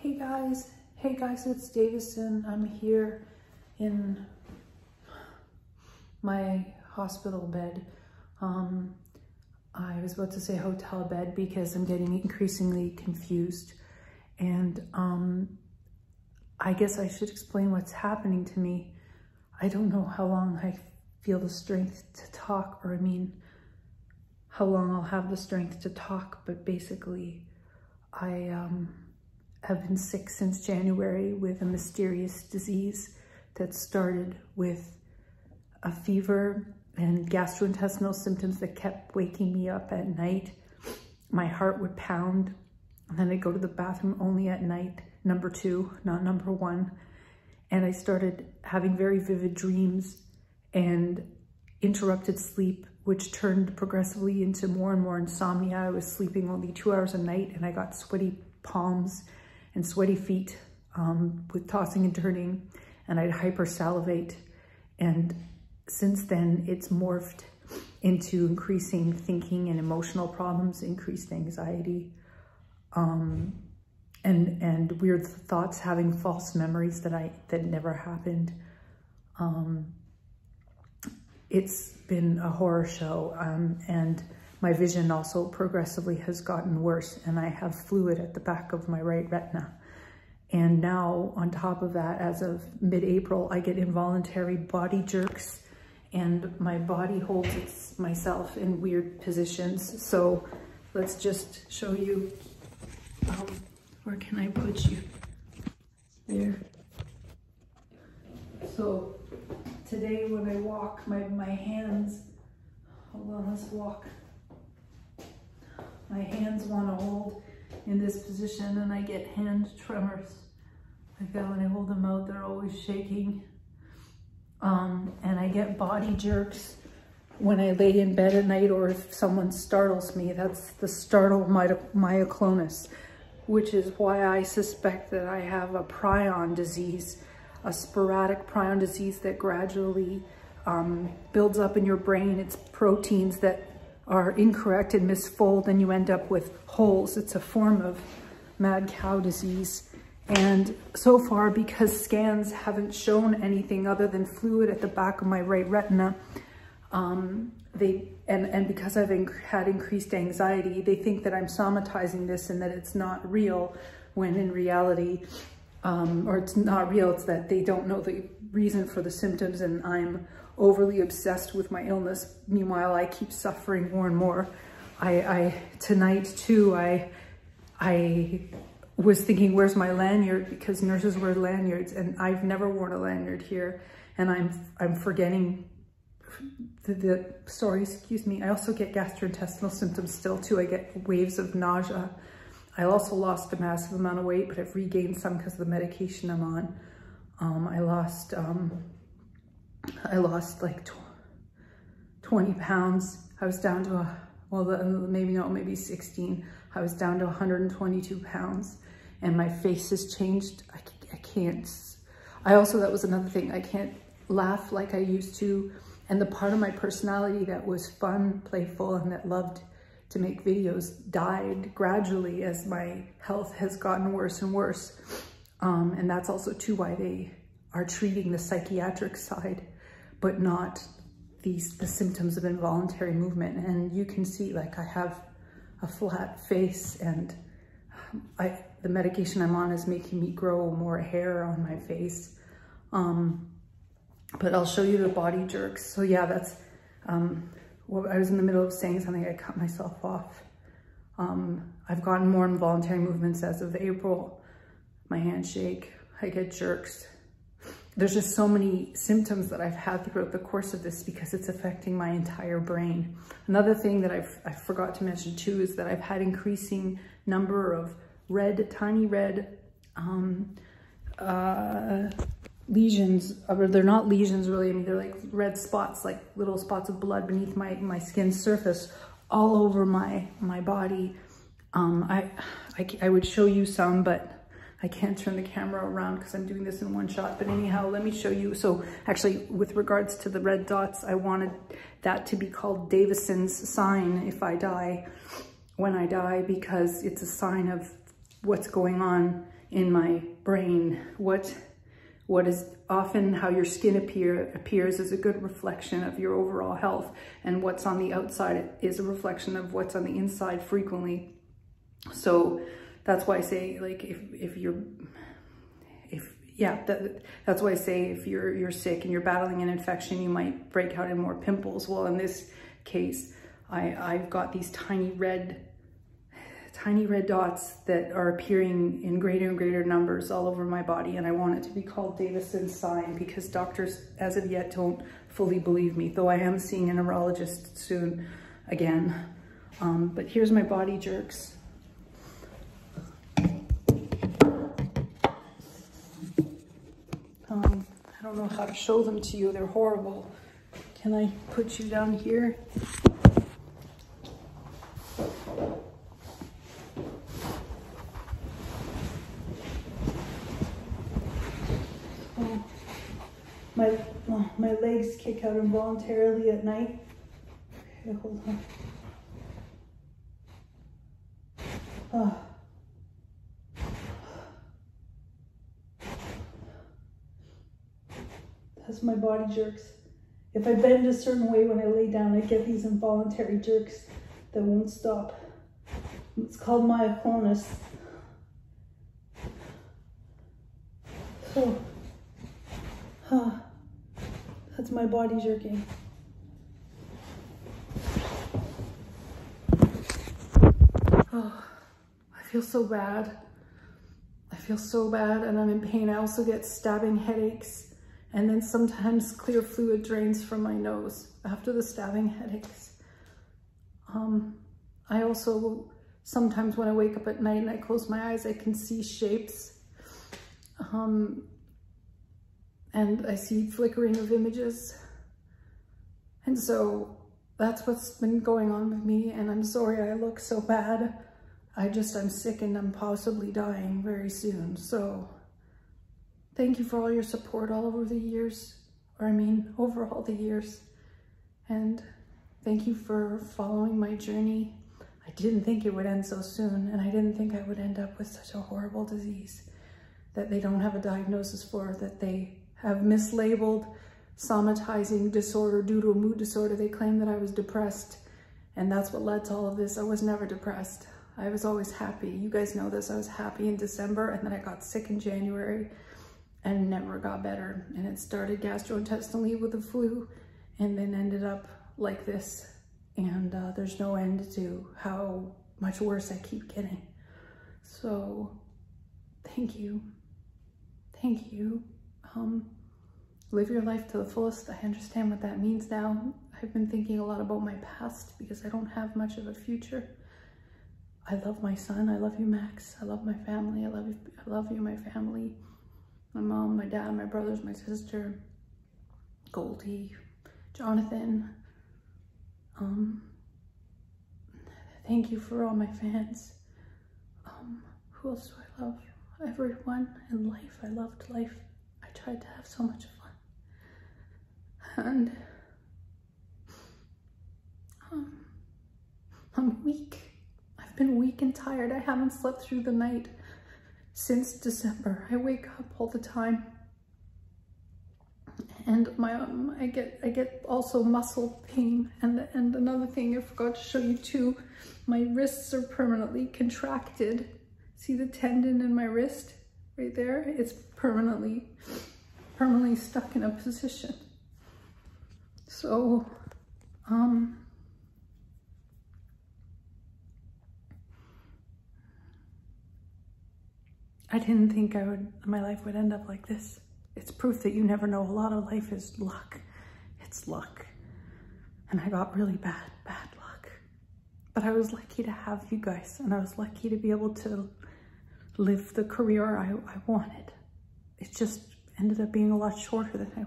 Hey guys, hey guys, it's Davison. I'm here in my hospital bed. Um, I was about to say hotel bed because I'm getting increasingly confused. And um, I guess I should explain what's happening to me. I don't know how long I feel the strength to talk, or I mean, how long I'll have the strength to talk, but basically, I um, have been sick since January with a mysterious disease that started with a fever and gastrointestinal symptoms that kept waking me up at night. My heart would pound, and then I'd go to the bathroom only at night, number two, not number one. And I started having very vivid dreams and interrupted sleep, which turned progressively into more and more insomnia. I was sleeping only two hours a night and I got sweaty palms and sweaty feet um, with tossing and turning and I'd hypersalivate. And since then it's morphed into increasing thinking and emotional problems, increased anxiety, um, and and weird thoughts, having false memories that I that never happened. Um, it's been a horror show, um, and my vision also progressively has gotten worse, and I have fluid at the back of my right retina. And now, on top of that, as of mid-April, I get involuntary body jerks, and my body holds its, myself in weird positions. So let's just show you um, where can I put you? There. So today when I walk, my, my hands, hold on, let's walk. My hands want to hold in this position and I get hand tremors. Like that when I hold them out, they're always shaking. Um, and I get body jerks when I lay in bed at night or if someone startles me. That's the startle myoclonus which is why I suspect that I have a prion disease, a sporadic prion disease that gradually um, builds up in your brain. It's proteins that are incorrect and misfold and you end up with holes. It's a form of mad cow disease. And so far, because scans haven't shown anything other than fluid at the back of my right retina, um, they and and because I've inc had increased anxiety, they think that I'm somatizing this and that it's not real, when in reality, um, or it's not real. It's that they don't know the reason for the symptoms, and I'm overly obsessed with my illness. Meanwhile, I keep suffering more and more. I, I tonight too. I I was thinking, where's my lanyard? Because nurses wear lanyards, and I've never worn a lanyard here, and I'm I'm forgetting the, the, sorry, excuse me, I also get gastrointestinal symptoms still too. I get waves of nausea. I also lost a massive amount of weight, but I've regained some because of the medication I'm on. Um, I lost, um, I lost like tw 20 pounds. I was down to a, well, maybe not, maybe 16. I was down to 122 pounds and my face has changed. I, I can't, I also, that was another thing. I can't laugh like I used to and the part of my personality that was fun, playful, and that loved to make videos died gradually as my health has gotten worse and worse. Um, and that's also too why they are treating the psychiatric side, but not these the symptoms of involuntary movement. And you can see like I have a flat face and I, the medication I'm on is making me grow more hair on my face. Um, but I'll show you the body jerks. So yeah, that's, um, I was in the middle of saying something, I cut myself off. Um, I've gotten more involuntary movements as of April. My handshake, I get jerks. There's just so many symptoms that I've had throughout the course of this because it's affecting my entire brain. Another thing that I've, I forgot to mention too is that I've had increasing number of red, tiny red um, uh, lesions, or they're not lesions really, I mean, they're like red spots, like little spots of blood beneath my, my skin surface all over my, my body. Um, I, I, I would show you some, but I can't turn the camera around because I'm doing this in one shot. But anyhow, let me show you. So actually, with regards to the red dots, I wanted that to be called Davison's sign if I die, when I die, because it's a sign of what's going on in my brain what what is often how your skin appear appears is a good reflection of your overall health and what's on the outside is a reflection of what's on the inside frequently so that's why i say like if if you're if yeah that, that's why i say if you're you're sick and you're battling an infection you might break out in more pimples well in this case i i've got these tiny red tiny red dots that are appearing in greater and greater numbers all over my body. And I want it to be called Davison's sign because doctors as of yet don't fully believe me, though I am seeing a neurologist soon again. Um, but here's my body jerks. Don't know how to show them to you. They're horrible. Can I put you down here? Oh. My, oh, my legs kick out involuntarily at night. Okay, hold on. Oh. That's my body jerks. If I bend a certain way when I lay down, I get these involuntary jerks that won't stop. It's called myoclonus. So, huh. That's my body jerking. Oh, I feel so bad. I feel so bad and I'm in pain. I also get stabbing headaches and then sometimes clear fluid drains from my nose after the stabbing headaches. Um, I also, sometimes when I wake up at night and I close my eyes, I can see shapes. Um, and I see flickering of images. And so that's what's been going on with me. And I'm sorry I look so bad. I just, I'm sick and I'm possibly dying very soon. So thank you for all your support all over the years, or I mean, over all the years. And thank you for following my journey. I didn't think it would end so soon, and I didn't think I would end up with such a horrible disease that they don't have a diagnosis for, that they have mislabeled somatizing disorder due to a mood disorder. They claim that I was depressed and that's what led to all of this. I was never depressed. I was always happy. You guys know this. I was happy in December and then I got sick in January and never got better. And it started gastrointestinally with the flu and then ended up like this. And uh, there's no end to how much worse I keep getting. So thank you. Thank you um, live your life to the fullest. I understand what that means now. I've been thinking a lot about my past because I don't have much of a future. I love my son. I love you, Max. I love my family. I love you. I love you, my family. My mom, my dad, my brothers, my sister, Goldie, Jonathan. Um, thank you for all my fans. Um, who else do I love? Everyone in life. I loved life I tried to have so much fun. And um, I'm weak. I've been weak and tired. I haven't slept through the night since December. I wake up all the time. And my um, I get I get also muscle pain and and another thing I forgot to show you too my wrists are permanently contracted see the tendon in my wrist right there it's permanently permanently stuck in a position. So, um, I didn't think I would, my life would end up like this. It's proof that you never know. A lot of life is luck. It's luck. And I got really bad, bad luck. But I was lucky to have you guys and I was lucky to be able to live the career I, I wanted. It just ended up being a lot shorter than I